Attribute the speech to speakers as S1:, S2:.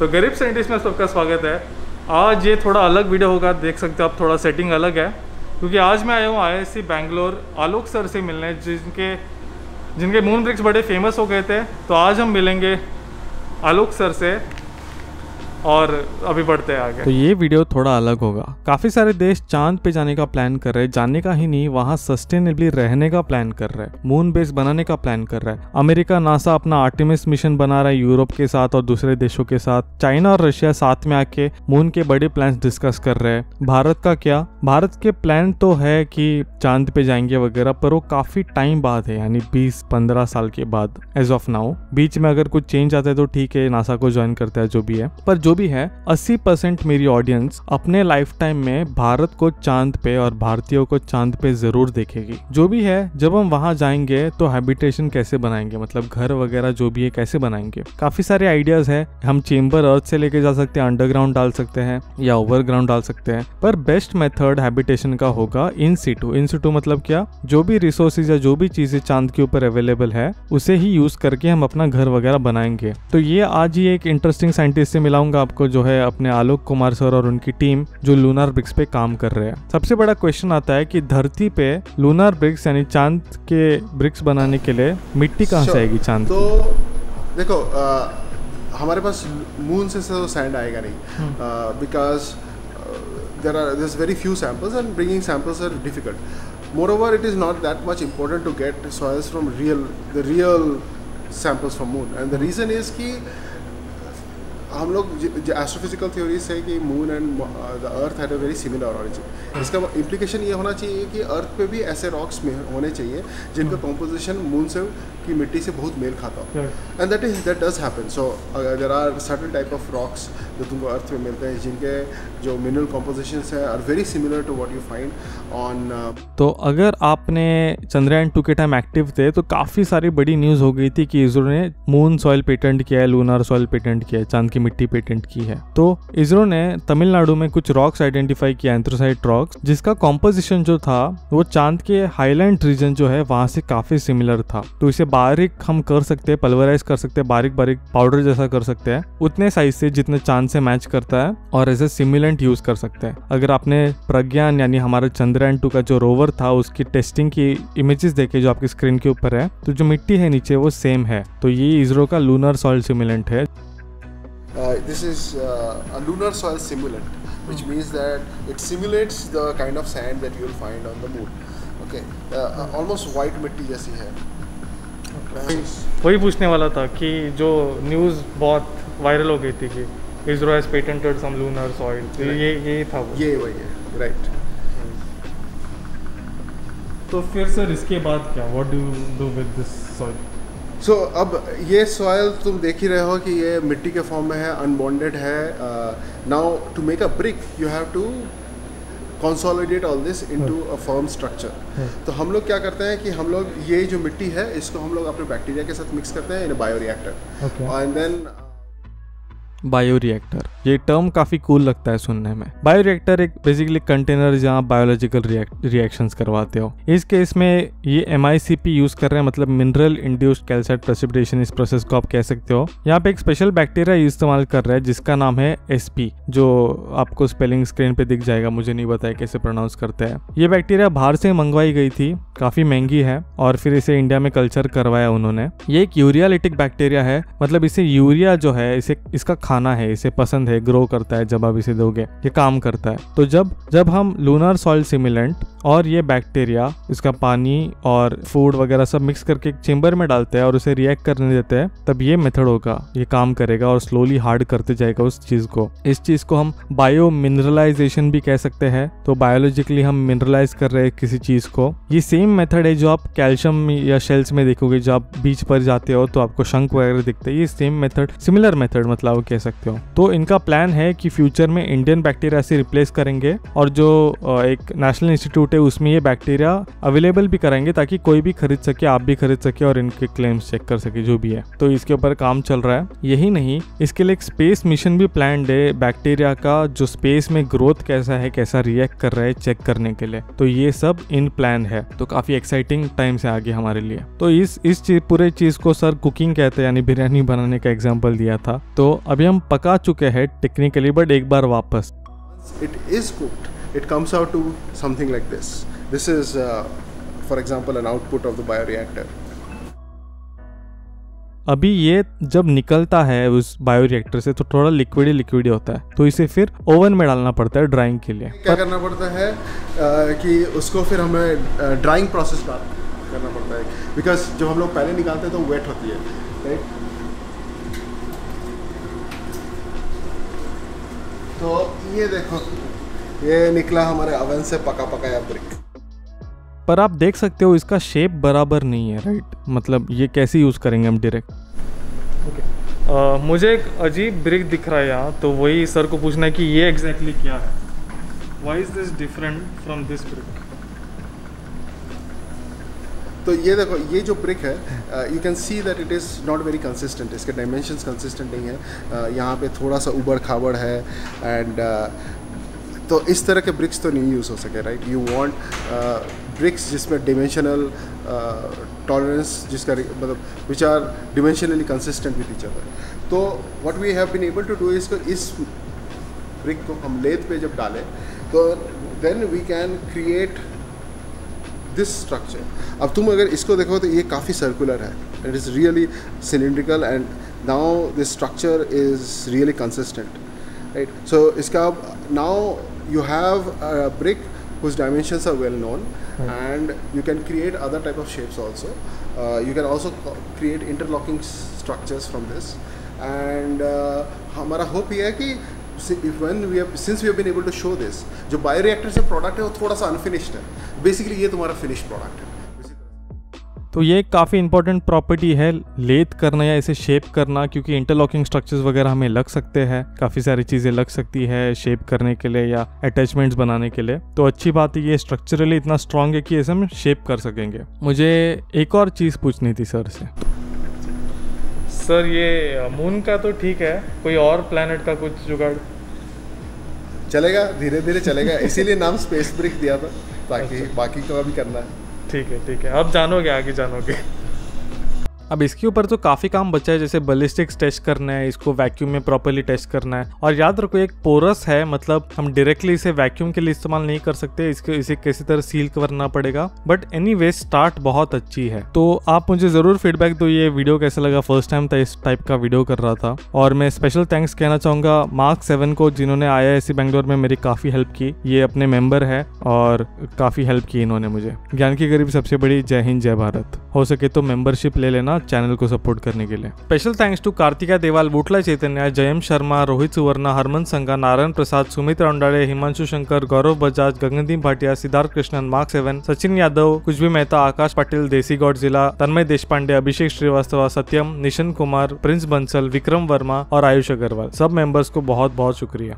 S1: तो गरीब साइंटिस्ट में सबका स्वागत है। आज ये थोड़ा अलग वीडियो होगा, देख सकते हो आप, थोड़ा सेटिंग अलग है। क्योंकि आज मैं आया हूँ आई आई बैंगलोर आलोक सर से मिलने, जिनके जिनके मून ब्रिक्स बड़े फ़ेमस हो गए थे। तो आज हम मिलेंगे आलोक सर से। और अभी बढ़ते हैं आगे।
S2: तो ये वीडियो थोड़ा अलग होगा। काफ़ी सारे देश चाँद पे जाने का प्लान कर रहे हैं, जाने का ही नहीं, वहाँ सस्टेनेबली रहने का प्लान कर रहे हैं मून बेस बनाने का प्लान कर रहा है। अमेरिका नासा अपना आर्टिमिस मिशन बना रहा है यूरोप के साथ और दूसरे देशों के साथ। चाइना और रशिया साथ में आके मून के बड़े प्लान डिस्कस कर रहे हैं। भारत का क्या? भारत के प्लान तो है कि चाँद पे जाएँगे वगैरह, पर वो काफ़ी टाइम बाद है, यानी बीस पंद्रह साल के बाद एज ऑफ़ नाउ बीच में अगर कुछ चेंज आता है तो ठीक है, नासा को ज्वाइन करता है, जो भी है। पर जो भी है 80 परसेंट मेरी ऑडियंस अपने लाइफ टाइम में भारत को चाँद पे और भारतीयों को चाँद पे ज़रूर देखेगी। जो भी है, जब हम वहाँ जाएँगे तो हैबिटेशन कैसे बनाएँगे? मतलब घर वगैरह जो भी है, कैसे बनाएँगे? काफ़ी सारे आइडियाज़ है। हम चेम्बर अर्थ से लेके जा सकते हैं अंडरग्राउंड डाल सकते हैं या ओवरग्राउंड डाल सकते हैं। पर बेस्ट मेथड हैबिटेशन का होगा इन सीटू इन सीटू मतलब क्या? जो भी रिसोर्सेज या जो भी चीज़ें चाँद के ऊपर अवेलेबल है, उसे ही यूज़ करके हम अपना घर वगैरह बनाएँगे। तो ये आज ही एक इंटरेस्टिंग साइंटिस्ट से मिलाऊँगा। आपको जो है अपने आलोक कुमार सर और उनकी टीम जो लूनार ब्रिक्स पे काम कर रहे हैं। सबसे बड़ा क्वेश्चन आता है कि धरती पे लूनार ब्रिक्स यानी चाँद के ब्रिक्स बनाने के लिए मिट्टी कहाँ से आएगी चाँद
S3: तो देखो आ, हमारे पास मून से तो सैंड आएगा नहीं। Because there are this very few samples and bringing samples are difficult moreover it is not that much important to get soils from real the real samples from moon and the reason is कि हम लोग astrophysical theories है कि moon and earth had a very similar origin इसका implication ये होना चाहिए कि अर्थ पे भी ऐसे रॉक्स में होने चाहिए जिनका कॉम्पोजिशन मून से की मिट्टी से बहुत मेल खाता हो। And that is that does happen so there are certain type of rocks जो तुमको अर्थ में मिलते हैं जिनके जो मिनरल कॉम्पोजिशन है are very similar to what you find on
S2: तो अगर आपने चंद्रयान टू के टाइम एक्टिव थे तो काफ़ी सारी बड़ी न्यूज़ हो गई थी कि इसरो ने मून सॉइल पेटेंट किया है लूनर सॉइल पेटेंट किया है चाँद की मिट्टी पेटेंट की है। तो इसरो ने तमिलनाडु में कुछ रॉक्स आइडेंटिफाई किया एंथ्रोसाइट रॉक्स जिसका कॉम्पोजिशन जो था वो चाँद के हाईलैंड रीजन जो है वहाँ से काफ़ी सिमिलर था। तो इसे बारीक हम कर सकते हैं पल्वराइज कर सकते हैं बारीक बारीक पाउडर जैसा कर सकते हैं उतने साइज़ से जितने चाँद से मैच करता है और एज ए सिमिलेंट यूज़ कर सकते हैं अगर आपने प्रज्ञान यानी हमारा चंद्रयान टू का जो रोवर था उसकी टेस्टिंग की इमेजेस देखे जो आपकी स्क्रीन के ऊपर है तो जो मिट्टी है नीचे वो सेम है तो ये इसरो का लूनर सॉइल सिमिलेंट है
S3: Uh, this is uh, a lunar soil simulant, which means that it simulates the kind of sand that you will find on the moon. Okay, uh, almost white मिट्टी जैसी है.
S1: वही पूछने वाला था कि जो न्यूज़ बहुत वायरल हो गई थी कि ISRO has patented some lunar soil ये ये था वो।
S3: ये वही है राइट
S1: तो फिर सर इसके बाद क्या? What do do with this soil
S3: so so, अब ये सॉयल तुम देख ही रहे हो कि ये मिट्टी के फॉर्म में है अनबॉन्डेड है now to make a brick you have to consolidate all this into a firm structure तो हम लोग क्या करते हैं कि हम लोग ये जो मिट्टी है इसको हम लोग अपने बैक्टीरिया के साथ मिक्स करते हैं in bioreactor and then
S2: bioreactor ये टर्म काफ़ी कूल लगता है सुनने में। बायो रिएक्टर एक बेसिकली कंटेनर जहाँ बायोलॉजिकल रिएक्शंस करवाते हो। इस केस में ये एम यूज़ कर रहे हैं मतलब मिनरल इंड्यूस्ड कैल्साइड प्रेसिपिटेशन इस प्रोसेस को आप कह सकते हो। यहाँ पे एक स्पेशल बैक्टीरिया इस्तेमाल कर रहा है, जिसका नाम है एसपी जो आपको स्पेलिंग स्क्रीन पे दिख जाएगा। मुझे नहीं बताया कैसे प्रोनाउंस करते हैं। ये बैक्टीरिया बाहर से मंगवाई गई थी, काफ़ी महँगी है, और फिर इसे इंडिया में कल्चर करवाया उन्होंने। ये एक यूरियालिटिक बैक्टीरिया है मतलब इसे यूरिया जो है, इसे, इसका खाना है, इसे पसंद है ग्रो करता है जब आप इसे दोगे, ये काम करता है। तो जब जब हम लूनर सॉइल सिमिलेंट और ये बैक्टीरिया इसका पानी और फ़ूड वगैरह सब मिक्स करके एक चेम्बर में डालते हैं और उसे रिएक्ट करने देते हैं, तब ये मेथड होगा, ये काम करेगा और स्लोली हार्ड करते जाएगा उस चीज़ को। इस चीज़ को हम बायो मिनरलाइजेशन भी कह सकते हैं। तो बायोलॉजिकली हम मिनरलाइज कर रहे हैं किसी चीज़ को। ये सेम मेथड है जो आप कैल्शियम या शेल्स में देखोगे जो आप बीच पर जाते हो तो आपको शंख वगैरह दिखते हैं। ये सेम मेथड सिमिलर मेथड मतलब कह सकते हो। तो इनका प्लान है कि फ्यूचर में इंडियन बैक्टीरिया से रिप्लेस करेंगे और जो एक नेशनल इंस्टीट्यूट है उसमें ये बैक्टीरिया अवेलेबल भी कराएँगे ताकि कोई भी खरीद सके आप भी खरीद सके और इनके क्लेम्स चेक कर सके जो भी है। तो इसके ऊपर काम चल रहा है। यही नहीं इसके लिए एक स्पेस मिशन भी प्लान है बैक्टीरिया का जो स्पेस में ग्रोथ कैसा है कैसा रिएक्ट कर रहा है चेक करने के लिए। तो ये सब इन प्लान है। तो काफ़ी एक्साइटिंग टाइम से आगे हमारे लिए। तो इस इस चीज़, पूरे चीज़ को सर कुकिंग कहते हैं यानी बिरयानी बनाने का एग्ज़ाम्पल दिया था। तो अभी हम पका चुके हैं टेक्निकली बट एक बार वापस।
S3: It is it comes out to something like this. This is, uh, for example, an output of the bioreactor.
S2: अभी ये जब निकलता है उस बायोरिएक्टर से तो थोड़ा लिक्विड ही लिक्विड होता है। तो इसे फिर ओवन में डालना पड़ता है ड्राइंग के लिए।
S3: क्या करना पड़ता है uh, कि उसको फिर हमें ड्राइंग प्रोसेस करना पड़ता है। बिकॉज़ जब हम लोग पहले निकालते हैं तो वेट होती है राइट तो ये देखो ये निकला हमारे अवन से पका पकाया ब्रिक
S2: पर आप देख सकते हो इसका शेप बराबर नहीं है राइट मतलब ये कैसे यूज़ करेंगे हम डायरेक्ट
S1: Uh, मुझे एक अजीब ब्रिक दिख रहा है यहाँ तो वही सर को पूछना है कि ये एग्जैक्टली exactly क्या है? Why is this different from this brick
S3: तो ये देखो ये जो ब्रिक है you can see that it is not very consistent इसके डायमेंशंस कंसिस्टेंट नहीं है। Uh, यहाँ पे थोड़ा सा उबड़ खाबड़ है एंड uh, तो इस तरह के ब्रिक्स तो नहीं यूज़ हो सके राइट यू वांट ब्रिक्स जिसमें डिमेंशनल टॉलरेंस जिसका मतलब which are dimensionally consistent with each other तो what we have been able to do इसको इस ब्रिक को हम लेथ पे जब डालें तो then we can create this structure अब तुम अगर इसको देखो तो ये काफ़ी सर्कुलर है. It is really cylindrical and now this structure is really consistent right so इसका अब now you have brick whose dimension are well known and you can create other type of shapes also you can also create interlocking structures from this and हमारा hope ये है कि when we have, since we have been able to show this, जो bioreactor से product है, वो थोड़ा सा अनफिनिश्ड है। बेसिकली ये तुम्हारा फिनिश प्रोडक्ट है।
S2: तो ये काफ़ी इंपॉर्टेंट प्रॉपर्टी है लेथ करना या इसे शेप करना, क्योंकि इंटरलॉकिंग स्ट्रक्चर्स वगैरह हमें लग सकते हैं, काफ़ी सारी चीज़ें लग सकती है शेप करने के लिए या अटैचमेंट्स बनाने के लिए। तो अच्छी बात है, ये स्ट्रक्चरली इतना स्ट्रांग है कि इसे हम शेप कर सकेंगे। मुझे एक और चीज़ पूछनी थी सर से।
S1: सर ये मून का तो ठीक है कोई और प्लानट का कुछ जुगाड़?
S3: चलेगा धीरे धीरे चलेगा इसीलिए नाम स्पेस ब्रिक दिया था ताकि अच्छा। बाकी का भी करना है।
S1: ठीक है ठीक है अब जानोगे आगे जानोगे।
S2: अब इसके ऊपर तो काफ़ी काम बचा है, जैसे बलिस्टिक्स टेस्ट करना है, इसको वैक्यूम में प्रॉपरली टेस्ट करना है। और याद रखो, एक पोरस है मतलब हम डायरेक्टली इसे वैक्यूम के लिए इस्तेमाल नहीं कर सकते, इसके, इसे किसी तरह सील करना पड़ेगा। बट एनी स्टार्ट बहुत अच्छी है। तो आप मुझे ज़रूर फीडबैक दो, ये वीडियो कैसा लगा? फ़र्स्ट टाइम था, इस टाइप का वीडियो कर रहा था। और मैं स्पेशल थैंक्स कहना चाहूँगा मार्क सेवन को, जिन्होंने आया आई बैंगलोर में, मेरी काफ़ी हेल्प की। ये अपने मेंबर है और काफ़ी हेल्प की इन्होंने मुझे। ज्ञान की गरीब सबसे बड़ी, जय हिंद, जय भारत। हो सके तो मेंबरशिप ले लेना चैनल को सपोर्ट करने के लिए। स्पेशल थैंक्स टू कार्तिका देवाल वुटला चैतन्य, जयम शर्मा, रोहित सुवर्णा, हरमन संगा, नारायण प्रसाद सुमित रौंडाड़े हिमांशु शंकर, गौरव बजाज, गगनदीप भाटिया, सिद्धार्थ कृष्णन, मार्क सेवन, सचिन यादव कुछ भी मेहता, आकाश पाटिल, देसी गौड़ जिला, तन्मय देशपांडे, अभिषेक श्रीवास्तव, सत्यम, निशन कुमार, प्रिंस बंसल, विक्रम वर्मा और आयुष अग्रवाल। सब मेंबर्स को बहुत बहुत शुक्रिया।